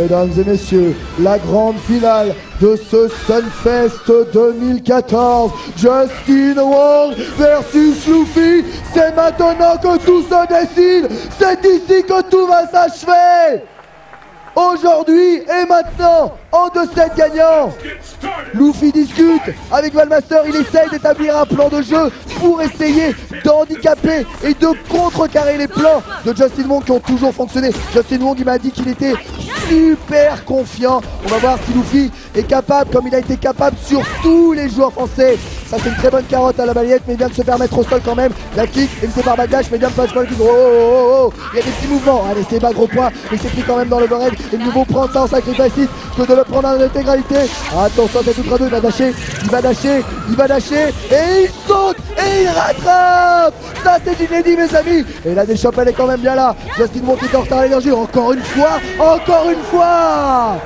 Mesdames et messieurs, la grande finale de ce Sunfest 2014. Justin Wong versus Luffy. C'est maintenant que tout se décide. C'est ici que tout va s'achever. Aujourd'hui et maintenant, en 2-7 gagnants. Luffy discute avec Valmaster, il essaye d'établir un plan de jeu pour essayer d'handicaper et de contrecarrer les plans de Justin Wong qui ont toujours fonctionné. Justin Wong il m'a dit qu'il était super confiant. On va voir si Luffy est capable, comme il a été capable sur tous les joueurs français. Ça c'est une très bonne carotte à la balayette, mais il vient de se faire mettre au sol quand même. La kick, une par bagage, mais bien de pas oh, oh, oh, oh, Il y a des petits mouvements. Allez, c'est pas gros point, mais c'est pris quand même dans le overhead. Et nous vaut prendre ça en sacrifice que de le prendre en intégralité. Attention, c'est tout 2, il va dasher, il va dasher, il va dasher, et il saute, et il rattrape Ça c'est inédit mes amis Et la déchoppe elle est quand même bien là. Justin est en retard l'énergie, encore une fois, encore une fois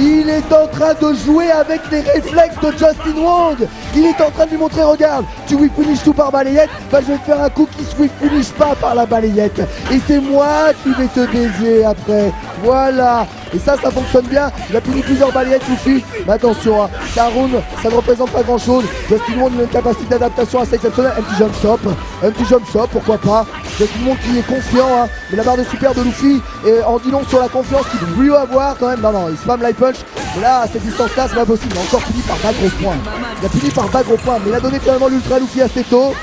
il est en train de jouer avec les réflexes de Justin Wong. Il est en train de lui montrer, regarde, tu whip finish tout par balayette, bah je vais te faire un coup qui se whip finish pas par la balayette. Et c'est moi qui vais te baiser après. Voilà. Et ça, ça fonctionne bien. Il a puni plusieurs balayettes, Luffy. Mais attention, hein. ça ne représente pas grand chose. Justin Wong a une capacité d'adaptation assez exceptionnelle. Un petit jump shot, un petit jump shot, pourquoi pas. Justin Wong qui est confiant, hein. mais la barre de super de Luffy et en dit long sur la confiance qu'il veut avoir quand même. Non, non, il spam light punch. Là, à cette distance-là, c'est pas possible. Il a encore fini par bague au point. Il a fini par bague au point, mais il a donné finalement l'ultra Luffy assez tôt.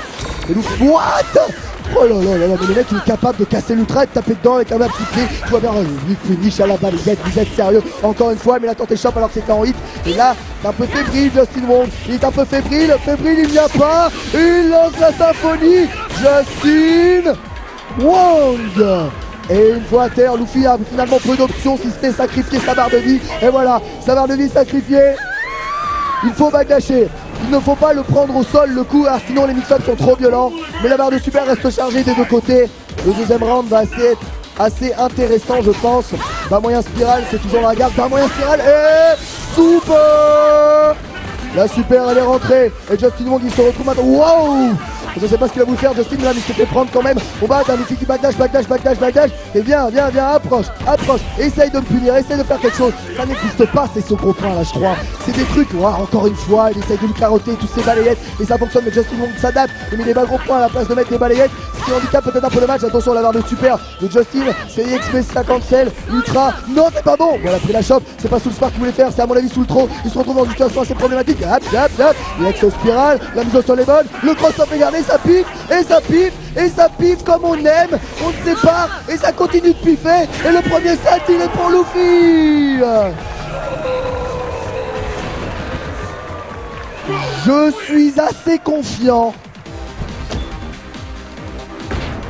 Et Luffy, what? Oh là là là là, mais le mec il est capable de casser l'ultra et de taper dedans avec un petit pied. Tu vois bien, il finish à la balle, vous êtes, vous êtes sérieux. Encore une fois, mais la tente échappe alors que c'était en hit. Et là, c'est un peu fébrile Justin Wong. Il est un peu fébrile, fébrile, il vient pas. Il lance la symphonie. Justin Wong. Et une fois à terre, Luffy a finalement peu d'options si c'était sacrifier sa barre de vie. Et voilà, sa barre de vie sacrifiée. Il faut backdasher. Il ne faut pas le prendre au sol le coup, hein, sinon les mix-ups sont trop violents. Mais la barre de super reste chargée des deux côtés. Le deuxième round va être assez intéressant, je pense. Bas moyen spirale, c'est toujours la garde. Bas moyen spirale et soupe La super, elle est rentrée. Et Justin Wong, il se retrouve maintenant. Waouh je sais pas ce qu'il va vous faire, Justin, là, il s'est fait prendre quand même. On va un outil qui backdash, backdash, backdash, backdash. Et viens, viens, viens, approche, approche. Essaye de me punir, essaye de faire quelque chose. Ça n'existe pas, c'est ce gros point là, je crois. C'est des trucs, encore une fois, il essaye de lui carotter tous ses balayettes. Et ça fonctionne, mais Justin Wong s'adapte. Il met des gros points à la place de mettre des balayettes. Ce qui handicap peut-être un peu le match. Attention, la barre de super de Justin. C'est XP, ça cancel. Ultra. Non, c'est pas bon. Voilà, pris la chope. C'est pas sous le spark qu'il voulait faire. C'est à mon avis sous le trop. Il se retrouve dans une situation assez problématique. Hop, hop, hop. L'ex spirale. La mise au sol est bonne. Le cross-up est gardé. Ça pique. Et ça piffe, et ça piffe comme on aime, on ne sait pas, et ça continue de piffer, et le premier set il est pour Luffy Je suis assez confiant.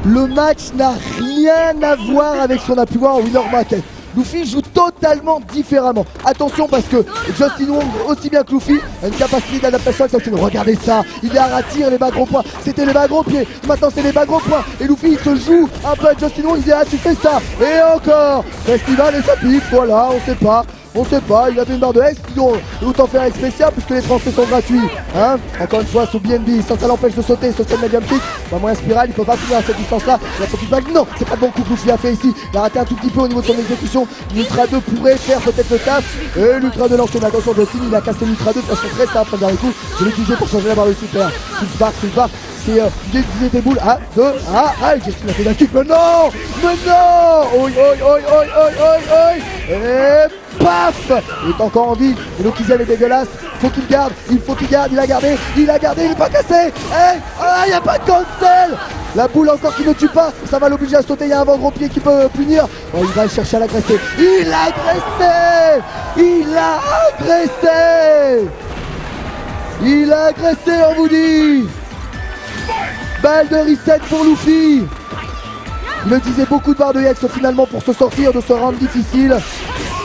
Le match n'a rien à voir avec ce qu'on a pu voir en winner bracket. Luffy joue totalement différemment. Attention parce que Justin Wong, aussi bien que Luffy, a une capacité d'adaptation exceptionnelle. Regardez ça, il est à les bas gros points. C'était les bas gros pieds, maintenant c'est les bas gros points. Et Luffy il se joue un peu à Justin Wong, il dit ah tu fais ça. Et encore, Festival et sa pipe, voilà, on sait pas. On sait pas, il avait une barre de X, autant faire avec spécial puisque les Français sont gratuits. Hein Encore une fois, sous BNB, ça, ça l'empêche de sauter, ce stade medium kick. Bah, moyen spirale, il peut pas finir à cette distance-là. Il a fait une Non, c'est pas le bon coup que Luffy a fait ici. Il a raté un tout petit peu au niveau de son exécution. L'Ultra 2 pourrait faire peut-être le taf. Et l'Ultra 2 lance son attention Justin, il a cassé l'Ultra 2 de façon très simple dernier coup. Je l'ai utilisé pour changer la barre de super. Full spark c'est euh, d'utiliser des boules. Ah, deux, ah, ah, Justin a fait la kick, mais non Mais non Oi, oi, oi, oi, oi, oi, Et paf Il est encore en vie. Et donc est dégueulasse. Faut qu'il garde. Il faut qu'il garde. Il a gardé. Il a gardé. Il n'est pas cassé. Eh il n'y a pas de cancel la boule encore qui ne tue pas, ça va l'obliger à sauter, il y a un vent gros pied qui peut punir. Il va chercher à l'agresser. Il a agressé Il a agressé Il a agressé, on vous dit Balle de reset pour Luffy il utilisait beaucoup de barres de X finalement pour se sortir de ce round difficile.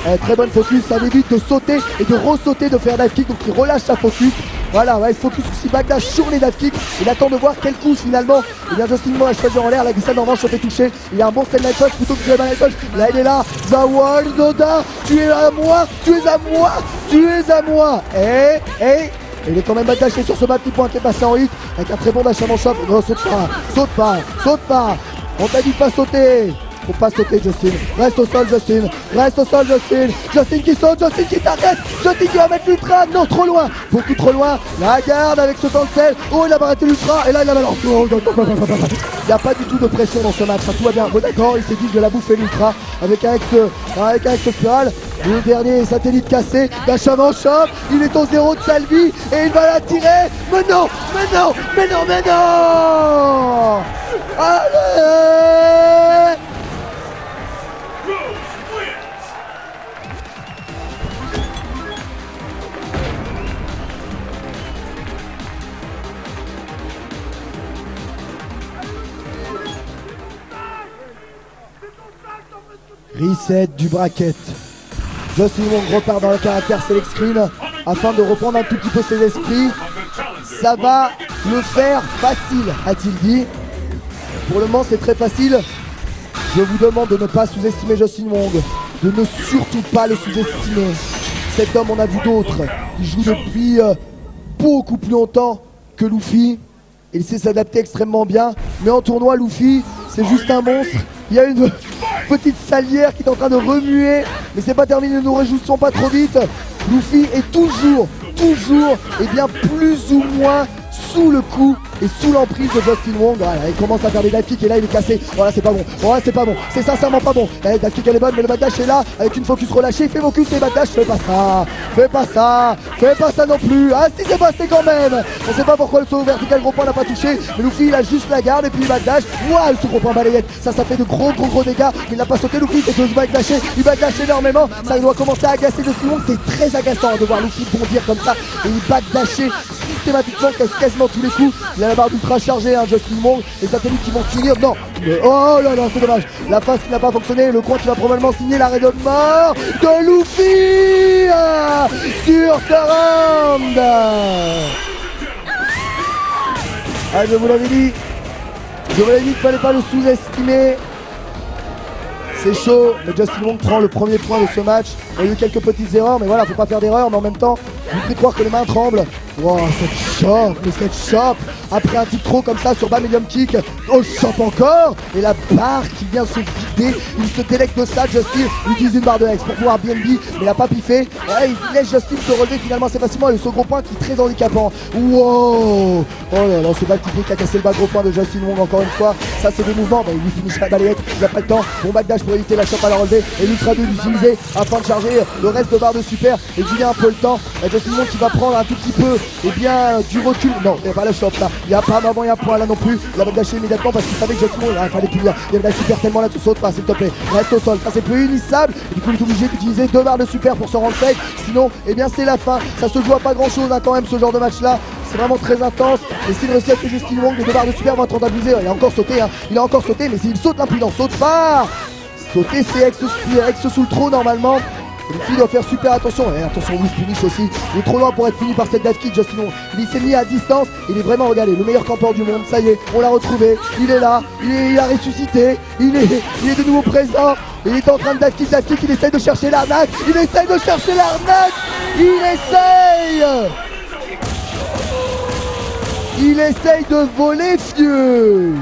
Euh, très bonne focus, ça évite de sauter et de ressauter, de faire dive kick, donc il relâche sa focus. Voilà, ouais, focus aussi backdash sur les dive kicks. Il attend de voir quel coup finalement. Et eh bien Justin Moore a en l'air, la glissade en revanche se fait toucher. Il a un bon stand night plutôt que de night Là il est là, Zawal Doda, tu es à moi, tu es à moi, tu es à moi. Et, eh, il est quand même backdashé sur ce petit point qui est passé en hit avec un très bon dash mon shop. Non, saute pas, saute pas, saute pas. On t'a dit pas sauter. Faut pas sauter Justin. Reste au sol Justin. Reste au sol Justin. Justin qui saute, Justin qui t'arrête. Justin qui va mettre l'ultra. Non, trop loin. Beaucoup trop loin. La garde avec ce temps de sel. Oh, il a arrêté l'ultra. Et là, il a balancé. Il n'y a pas du tout de pression dans ce match. Tout va bien. D'accord, il s'est dit je vais la bouffer l'ultra avec avec ce, avec, ce spiral. Le dernier satellite cassé, Bacham en chope, il est au zéro de Salvi et il va la tirer. Mais non, mais non, mais non, mais non Allez Reset du bracket. Justin Wong repart dans le caractère select screen afin de reprendre un tout petit peu ses esprits. Ça va le faire facile, a-t-il dit. Pour le moment, c'est très facile. Je vous demande de ne pas sous-estimer Justin Wong, de ne surtout pas le sous-estimer. Cet homme, on a vu d'autres. Il joue depuis euh, beaucoup plus longtemps que Luffy. Il sait s'adapter extrêmement bien. Mais en tournoi, Luffy, c'est juste un monstre. Il y a une petite salière qui est en train de remuer. Mais c'est pas terminé, ne nous réjouissons pas trop vite. Luffy est toujours, toujours, et bien plus ou moins sous le coup et sous l'emprise de Justin Wong. Voilà, il commence à faire des dive kicks et là il est cassé. Voilà, c'est pas bon. Voilà, c'est pas bon. C'est sincèrement pas bon. Eh, elle est bonne, mais le backdash est là avec une focus relâchée. Fais focus et backdash. Fais pas ça. Fais pas ça. Fais pas ça non plus. Ah, si c'est passé quand même. On sait pas pourquoi le saut vertical gros point n'a pas touché. Mais Luffy il a juste la garde et puis backdash. Waouh, ce gros point balayette. Ça, ça fait de gros, gros, gros dégâts. Il n'a pas sauté Luffy. C'est juste backdashé. Il backdash énormément. Ça doit commencer à agacer Justin Wong. C'est très agaçant de voir Luffy bondir comme ça et il backdasher systématiquement quasiment tous les coups. La barre d'ultra chargée, hein, Justin Wong, les satellites qui vont finir. Non, oh là là, c'est dommage. La phase qui n'a pas fonctionné, le coin qui va probablement signer l'arrêt de mort de Luffy euh, sur ce round. Ah, je vous l'avais dit, je vous l'avais dit qu'il fallait pas le sous-estimer. C'est chaud, mais Justin Wong prend le premier point de ce match. Il y a eu quelques petites erreurs, mais voilà, faut pas faire d'erreurs, mais en même temps, vous pouvez croire que les mains tremblent. Wow, cette chope, mais cette chope Après un titre trop comme ça sur bas medium kick, oh chope encore Et la barre qui vient se vider, il se délecte de ça, Justin il utilise une barre de X pour pouvoir BNB, mais il n'a pas piffé. Ouais, il laisse Justin se relever finalement assez facilement et ce gros point qui est très handicapant. Wow Oh là là, c'est Baltipi qui a cassé le bas gros point de Justin Wong encore une fois. Ça c'est des mouvements, mais il lui finit la balayette, il n'a pas le temps. Bon backdash pour éviter la chope à la relever et l'ultra 2 l'utiliser afin de charger le reste de barre de super et a un peu le temps. Justin Wong qui va prendre un tout petit peu et bien du recul. Non, il n'y a pas le shop là. Il n'y a pas avant, il y a point là non plus. Il va lâcher immédiatement parce qu'il savait que Justin Wong, il fallait plus bien. Il avait la super tellement là, tu sautes pas, s'il te plaît. Reste au sol, ça c'est plus unissable. Et du coup, il est obligé d'utiliser deux barres de super pour se rendre safe. Sinon, eh bien, c'est la fin. Ça se joue à pas grand chose hein, quand même ce genre de match là. C'est vraiment très intense. Et s'il réussit à tuer Justin Wong, les deux barres de super vont être rentabilisées. Il a encore sauté, hein. il a encore sauté, mais s'il saute l'imprudence, saute pas Sauter c'est ex, ex sous le trou normalement. Il doit faire super attention. Et attention, Wolf finish aussi. Il est trop loin pour être fini par cette dive kick, Justin Wong. Il s'est mis à distance. Il est vraiment, regardez, le meilleur campeur du monde. Ça y est, on l'a retrouvé. Il est là. Il, a ressuscité. Il est, de nouveau présent. Il est en train de dive kick, kick. Il essaye de chercher l'arnaque. Il essaye de chercher l'arnaque. Il essaye. Il essaye de voler, fieux.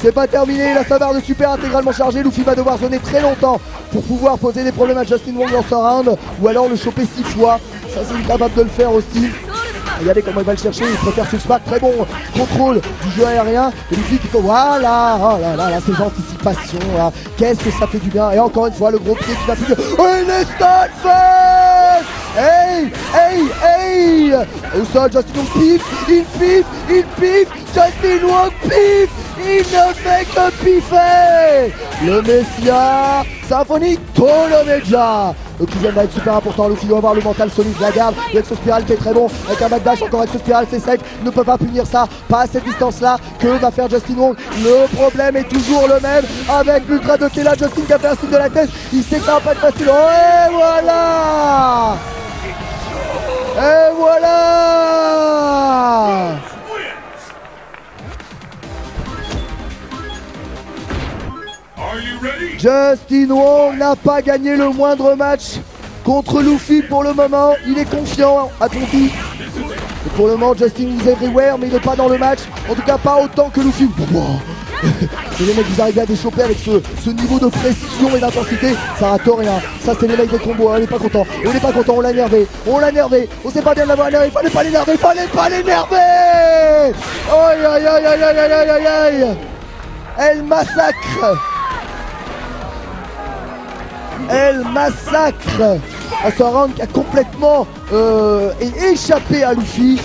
C'est pas terminé, la sa barre de super intégralement chargée. Luffy va devoir zoner très longtemps pour pouvoir poser des problèmes à Justin Wong dans ce round ou alors le choper six fois. Ça, c'est capable de le faire aussi. Regardez comment il va le chercher, il préfère sur Smack, très bon contrôle du jeu aérien. Et Luffy qui voilà, oh là là, là ces anticipations là, qu'est-ce que ça fait du bien. Et encore une fois, le gros pied qui va plus. Oh, il est face Hey, hey, hey Au sol, Justin Wong pif, il pif, il pif, Justin Wong pif il ne fait que piffer. Le Messia Symphonie Tolomeja. Le vient va être super important, Luffy doit avoir le mental solide, la garde, l'exo spiral qui est très bon, avec un backdash, encore exo spiral, c'est il ne peut pas punir ça, pas à cette distance là, que va faire Justin Wong? Le problème est toujours le même, avec l'ultra de Kela, Justin qui a fait un signe de la tête, il sait que ça va pas être facile, et voilà! Et voilà Justin Wong n'a pas gagné le moindre match contre Luffy pour le moment. Il est confiant, à ton dit. Et pour le moment, Justin is everywhere, mais il n'est pas dans le match. En tout cas, pas autant que Luffy. et les mecs, vous arrivez à déchoper avec ce, niveau de pression et d'intensité. Ça rate rien. Ça, c'est les mecs des combos. On n'est pas content. On n'est pas content. On l'a énervé. On l'a énervé. On sait pas bien l'avoir énervé. Fallait pas l'énerver. Fallait pas l'énerver. Aïe, aïe, aïe, aïe, aïe, aïe, aïe, aïe. Elle massacre. Elle massacre round qui a complètement euh, échappé à Luffy.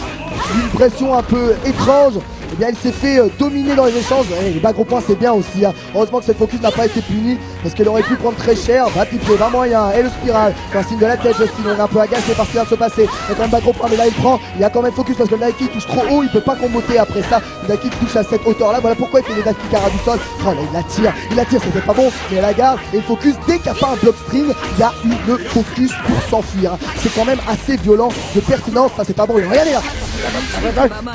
Une pression un peu étrange eh bien, il s'est fait euh, dominer dans les échanges. les bas points, c'est bien aussi. Hein. Heureusement que cette focus n'a pas été punie parce qu'elle aurait pu prendre très cher. Va piquer, va moyen. Et le spiral. C'est un signe de la tête, Justin. On est un peu agacé par ce qui vient de se passer. A quand même bas gros point, mais là, il prend. Il y a quand même focus parce que le Nike touche trop haut. Il peut pas comboter après ça. Le Nike touche à cette hauteur-là. Voilà pourquoi il fait des à du sol. Oh là, il la tire. Il la tire, c'était pas bon. Mais elle la garde. Et le focus, dès qu'il n'y a pas un block string, il y a une focus pour s'enfuir. C'est quand même assez violent de pertinence. Ça, c'est pas bon. Regardez là.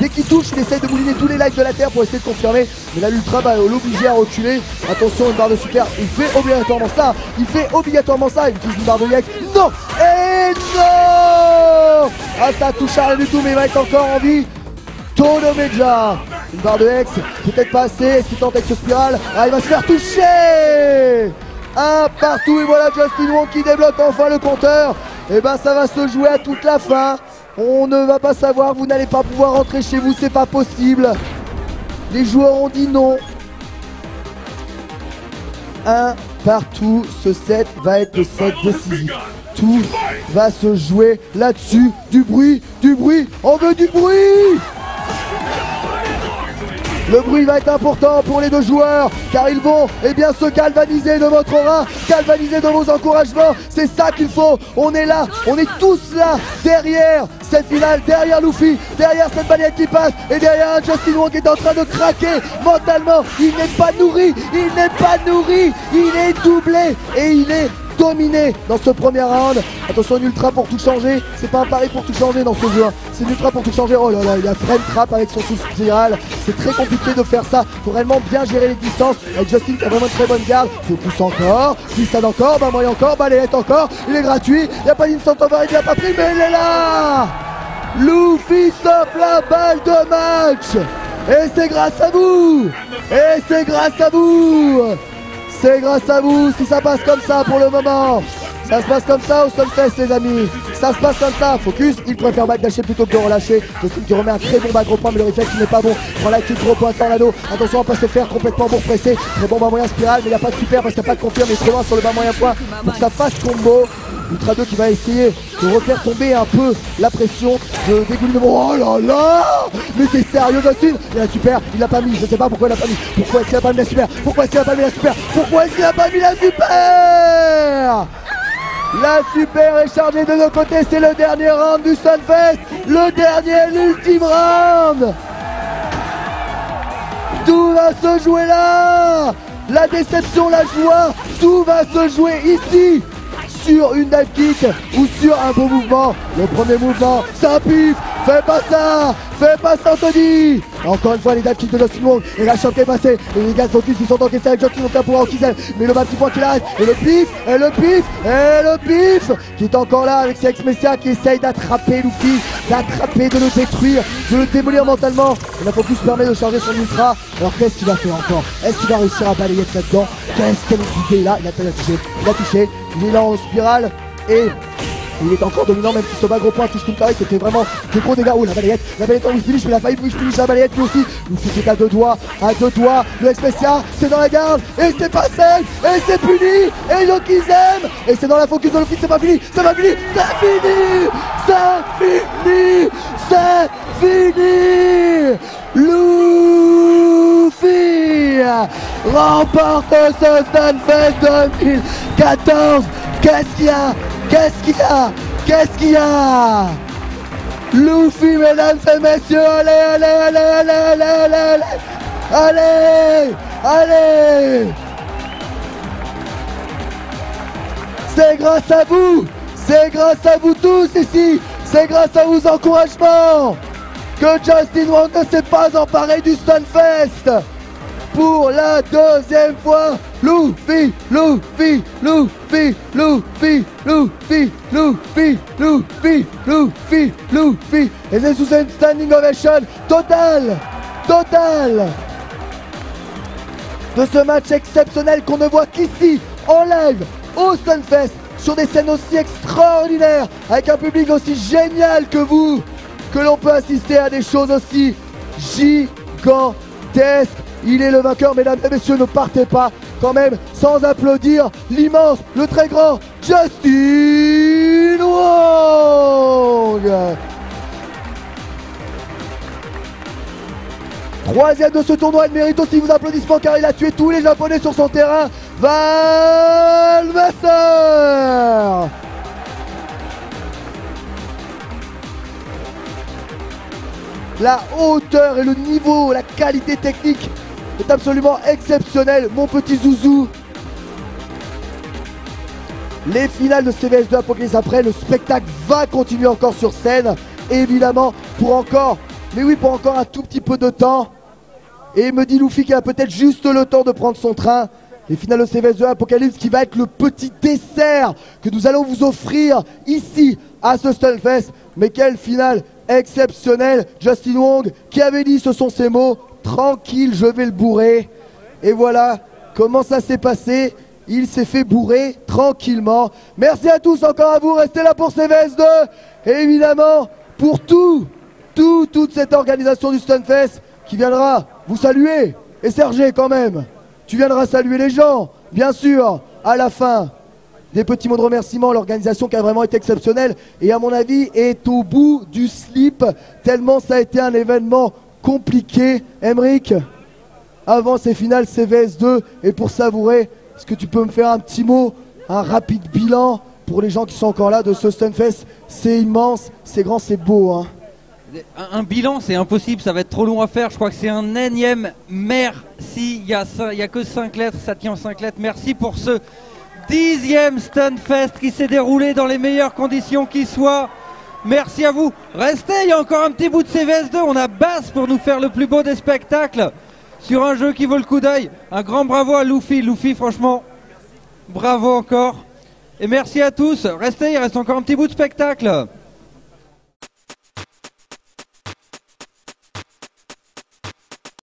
Dès qu'il touche, il essaie de mouliner tous les lives de la terre pour essayer de confirmer. Mais là, l'ultra va l'obliger à reculer. Attention, une barre de super. Il fait obligatoirement ça. Il fait obligatoirement ça. Il utilise une barre de Yex. Non Et non Ah, ça touche à rien du tout, mais il va être encore en vie. Tono Meja. Une barre de Hex. Peut-être pas assez. Est-ce qu'il tente avec ce spiral? Ah, il va se faire toucher un partout et voilà Justin Wong qui débloque enfin le compteur. Et eh ben ça va se jouer à toute la fin. On ne va pas savoir, vous n'allez pas pouvoir rentrer chez vous, c'est pas possible. Les joueurs ont dit non. Un partout, ce set va être le set décisif. Tout va se jouer là-dessus. Du bruit, du bruit, on veut du bruit le bruit va être important pour les deux joueurs car ils vont eh se galvaniser de votre aura, galvaniser de vos encouragements. C'est ça qu'il faut. On est là, on est tous là derrière cette finale, derrière Luffy, derrière cette balayette qui passe et derrière un Justin Wong qui est en train de craquer mentalement. Il n'est pas nourri, il n'est pas nourri, il est doublé et il est dominé dans ce premier round. Attention, une ultra pour tout changer. C'est pas un pari pour tout changer dans ce jeu. Hein. C'est une ultra pour tout changer. Oh là là, il a frame trap avec son sous spiral. C'est très compliqué de faire ça. Faut réellement bien gérer les distances. Avec Justin qui a vraiment une très bonne garde. pousse encore. Glissade encore. Bah moyen encore. Balayette encore. Il est gratuit. Il n'y a pas d'instant overhead. Il a pas pris, mais il est là. Luffy sauve la balle de match. Et c'est grâce à vous. Et c'est grâce à vous. C'est grâce à vous si ça passe comme ça pour le moment. Ça se passe comme ça au Sunfest les amis. Ça se passe comme ça. Focus, il préfère backdasher plutôt que de relâcher. Justin qui remet un très bon back gros point mais le réflexe n'est pas bon. Prend la kick gros point tornado. Attention à pas se faire complètement pour presser. Très bon bas moyen spirale mais il n'y a pas de super parce qu'il n'y a pas de confirme. Il est trop loin sur le bas moyen point pour que ça fasse combo. Ultra 2 qui va essayer de refaire tomber un peu la pression de dégoulinement. Oh là là Mais t'es sérieux Justin Il a super, il l'a pas mis, je sais pas pourquoi il l'a pas mis. Pourquoi est-ce qu'il a pas mis la super Pourquoi est-ce qu'il a pas mis la super Pourquoi est-ce qu'il a pas mis la super la super est chargée de nos côtés, c'est le dernier round du Sunfest, le dernier, l'ultime round. Tout va se jouer là La déception, la joie, tout va se jouer ici sur une dive kick ou sur un beau mouvement. Le premier mouvement, ça pif, fais pas ça, fais pas ça Anthony. Encore une fois les dive kicks de Justin Wong et la choc est passée. Les gars focus ils sont encaissés avec Justin Wong pour Ankisel mais le petit point qui arrête et le pif et le pif et le pif qui est encore là avec ses ex Messia qui essaye d'attraper Luffy d'attraper, de le détruire, de le démolir mentalement. Et la focus permet de charger son ultra. Alors qu'est-ce qu'il va faire encore? Est-ce qu'il va réussir à balayer là-dedans Qu'est-ce qu'elle est là Il a touché, il a touché, là en spirale et il est encore dominant même si ce bas gros point touche tout le c'était vraiment des gros dégâts. Oh la balayette, la balayette en finish, mais il a failli finish la balayette lui aussi. Luffy qui est à deux doigts, à deux doigts. Le Expressia, c'est dans la garde et c'est pas celle et c'est puni et Yokizem et c'est dans la focus de Luffy, c'est pas fini, c'est pas fini, c'est fini, c'est fini, c'est fini. Luffy remporte ce Stunfest 2014. Qu'est-ce qu'il y a? Qu'est-ce qu'il y a? Qu'est-ce qu'il y a? Luffy, mesdames et messieurs, allez, allez, allez, allez, allez, allez, allez Allez Allez. C'est grâce à vous C'est grâce à vous tous ici C'est grâce à vos encouragements que Justin Wong ne s'est pas emparé du Stunfest pour la deuxième fois. Luffy, Luffy, Luffy, Luffy, Luffy, Luffy, Luffy, Luffy, Luffy. Et c'est sous une standing ovation total, total. de ce match exceptionnel qu'on ne voit qu'ici, en live, au Sunfest, sur des scènes aussi extraordinaires, avec un public aussi génial que vous, que l'on peut assister à des choses aussi gigantesques. Il est le vainqueur, mesdames et messieurs, ne partez pas quand même sans applaudir l'immense, le très grand Justin Wong. Troisième de ce tournoi, il mérite aussi vos applaudissements car il a tué tous les Japonais sur son terrain. Valmaster La hauteur et le niveau, la qualité technique est absolument exceptionnel, mon petit Zouzou. Les finales de CVS2 Apocalypse après, le spectacle va continuer encore sur scène, évidemment, pour encore, mais oui, pour encore un tout petit peu de temps. Et me dit Luffy qu'il a peut-être juste le temps de prendre son train. Les finales de CVS2 Apocalypse qui va être le petit dessert que nous allons vous offrir ici à ce Stunfest. Mais quelle finale exceptionnelle Justin Wong qui avait dit ce sont ses mots tranquille, je vais le bourrer. Et voilà comment ça s'est passé. Il s'est fait bourrer tranquillement. Merci à tous, encore à vous. Restez là pour CVS2. Et évidemment, pour tout, tout, toute cette organisation du Stunfest qui viendra vous saluer. Et Sergé, quand même, tu viendras saluer les gens, bien sûr, à la fin. Des petits mots de remerciement, l'organisation qui a vraiment été exceptionnelle et à mon avis est au bout du slip, tellement ça a été un événement compliqué. Emric, avant ces finales CVS2 et pour savourer, est-ce que tu peux me faire un petit mot, un rapide bilan pour les gens qui sont encore là de ce Stunfest? C'est immense, c'est grand, c'est beau. Hein. Un, bilan, c'est impossible, ça va être trop long à faire. Je crois que c'est un énième merci. Il n'y a, a que 5 lettres, ça tient en 5 lettres. Merci pour ce dixième Stunfest qui s'est déroulé dans les meilleures conditions qui soient. Merci à vous. Restez, il y a encore un petit bout de CVS2. On a Bass pour nous faire le plus beau des spectacles sur un jeu qui vaut le coup d'œil. Un grand bravo à Luffy. Luffy, franchement, bravo encore. Et merci à tous. Restez, il reste encore un petit bout de spectacle.